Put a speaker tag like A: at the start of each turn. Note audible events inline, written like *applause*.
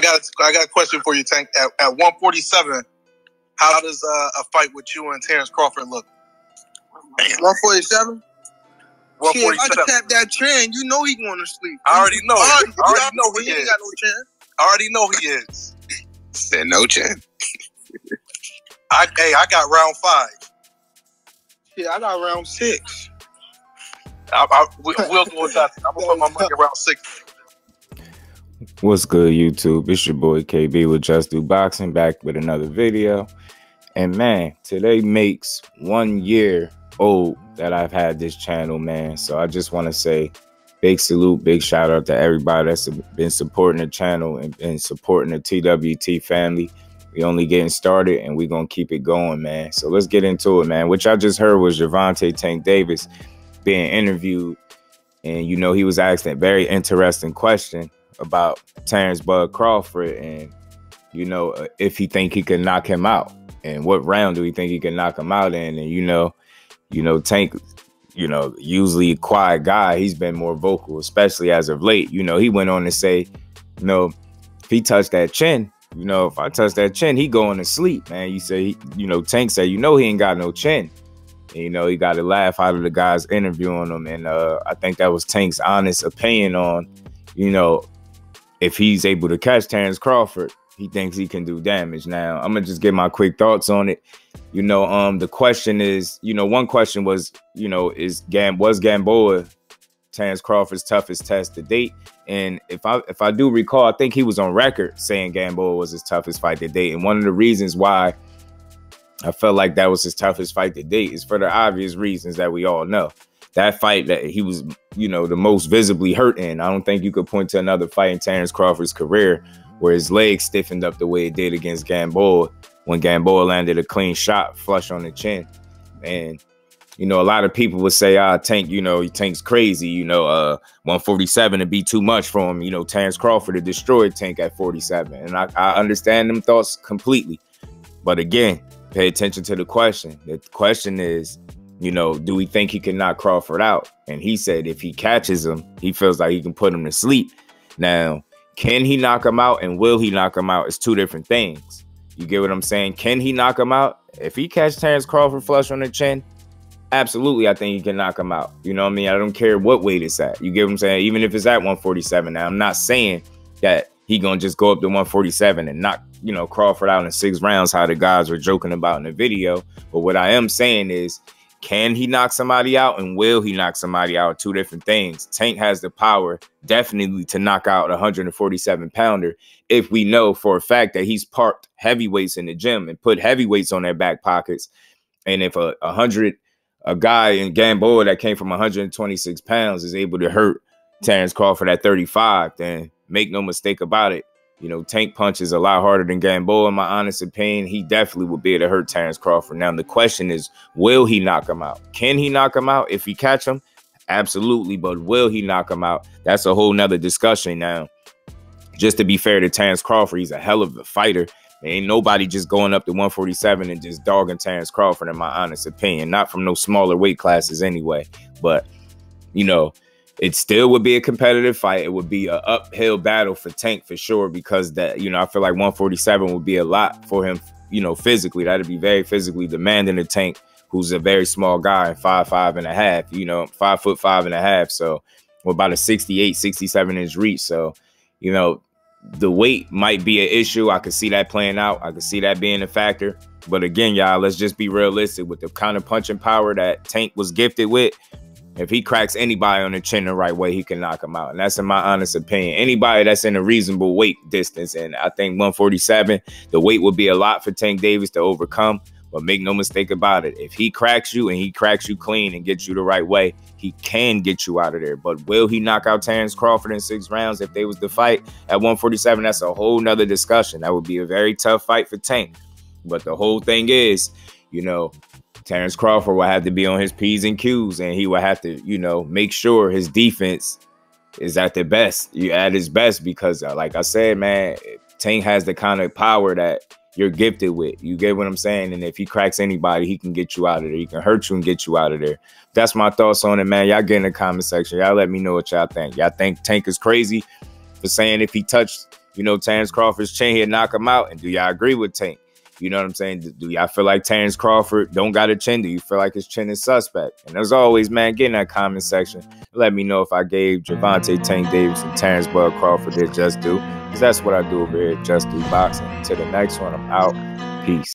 A: got I got a question for you, Tank. At, at 147, how does uh, a fight with you and Terence Crawford look?
B: 147? Shit, if I
A: 147.
B: tap that trend, you know he going to sleep.
A: I already know.
B: I
A: I already know
B: he
A: he
B: ain't got no chance.
A: I already know he is.
C: Said no chance. *laughs*
A: I hey, I got round five.
B: Shit, I got round six.
A: I, I, we, we'll go with that. I'm gonna put my *laughs* money around six.
D: What's good, YouTube? It's your boy KB with Jus Due Boxing back with another video. And man, today makes one year old that I've had this channel, man. So I just want to say big salute, big shout out to everybody that's been supporting the channel and, and supporting the TWT family. We only getting started and we're gonna keep it going, man. So let's get into it, man. What y'all just heard was Gervonta Tank Davis being interviewed, and you know he was asked a very interesting question about Terence Bud Crawford and you know uh, if he think he can knock him out and what round do he think he can knock him out in? And you know you know Tank you know usually quiet guy he's been more vocal especially as of late. You know he went on to say you know if he touched that chin you know if I touch that chin he going to sleep man. You say you know Tank said you know he ain't got no chin. And, you know he got a laugh out of the guys interviewing him. And uh I think that was Tank's honest opinion on you know if he's able to catch Terence Crawford, he thinks he can do damage. Now, I'm gonna just get my quick thoughts on it. You know, um, the question is, you know, one question was, you know, is Gam was Gamboa Terence Crawford's toughest test to date? And if I if I do recall, I think he was on record saying Gamboa was his toughest fight to date. And one of the reasons why I felt like that was his toughest fight to date is for the obvious reasons that we all know that fight that he was, you know, the most visibly hurt in. I don't think you could point to another fight in Terence Crawford's career where his leg stiffened up the way it did against Gamboa when Gamboa landed a clean shot flush on the chin. And you know, a lot of people would say, ah, Tank, you know, he Tank's crazy, you know, uh 147 to be too much for him. You know, Terence Crawford had destroyed Tank at 47. And I, I understand them thoughts completely. But again, pay attention to the question. The question is, you know, do we think he can knock Crawford out? And he said if he catches him, he feels like he can put him to sleep. Now, can he knock him out and will he knock him out? It's two different things. You get what I'm saying? Can he knock him out? If he catch Terence Crawford flush on the chin, absolutely, I think he can knock him out. You know what I mean? I don't care what weight it's at. You get what I'm saying? Even if it's at 147. Now, I'm not saying that he gonna just go up to 147 and knock, you know, Crawford out in six rounds, how the guys were joking about in the video. But what I am saying is can he knock somebody out and will he knock somebody out? Two different things. Tank has the power definitely to knock out a 147 pounder if we know for a fact that he's parked heavyweights in the gym and put heavyweights on their back pockets. And if a, a hundred, a guy in Gamboa that came from 126 pounds is able to hurt Terence Crawford at 35, then make no mistake about it. You know, Tank punches a lot harder than Gamboa, in my honest opinion. He definitely would be able to hurt Terence Crawford. Now, the question is, will he knock him out? Can he knock him out if he catch him? Absolutely. But will he knock him out? That's a whole nother discussion now. Just to be fair to Terence Crawford, he's a hell of a fighter. There ain't nobody just going up to 147 and just dogging Terence Crawford, in my honest opinion. Not from no smaller weight classes anyway. But, you know, it still would be a competitive fight. It would be an uphill battle for Tank for sure because that you know I feel like 147 would be a lot for him. You know, physically that'd be very physically demanding. A Tank who's a very small guy, five five and a half. You know, five foot five and a half. So with about a 68, 67 inch reach. So you know the weight might be an issue. I could see that playing out. I could see that being a factor. But again, y'all, let's just be realistic with the kind of punching power that Tank was gifted with. If he cracks anybody on the chin the right way, he can knock him out. And that's in my honest opinion. Anybody that's in a reasonable weight distance. And I think 147, the weight would be a lot for Tank Davis to overcome. But make no mistake about it. If he cracks you and he cracks you clean and gets you the right way, he can get you out of there. But will he knock out Terence Crawford in six rounds if they was the fight at 147? That's a whole nother discussion. That would be a very tough fight for Tank. But the whole thing is, you know, Terence Crawford will have to be on his P's and Q's and he will have to, you know, make sure his defense is at the best, you at his best because uh, like I said, man, Tank has the kind of power that you're gifted with. You get what I'm saying? And if he cracks anybody, he can get you out of there. He can hurt you and get you out of there. That's my thoughts on it, man. Y'all get in the comment section. Y'all let me know what y'all think. Y'all think Tank is crazy for saying if he touched you know, Terence Crawford's chin here knock him out? And do y'all agree with Tank? You know what I'm saying? Do y'all feel like Terence Crawford don't got a chin? Do you feel like his chin is suspect? And as always, man, get in that comment section. Let me know if I gave Gervonta Tank Davis and Terence Bud Crawford their just due. Because that's what I do over here Jus Due Boxing. Until the next one, I'm out. Peace.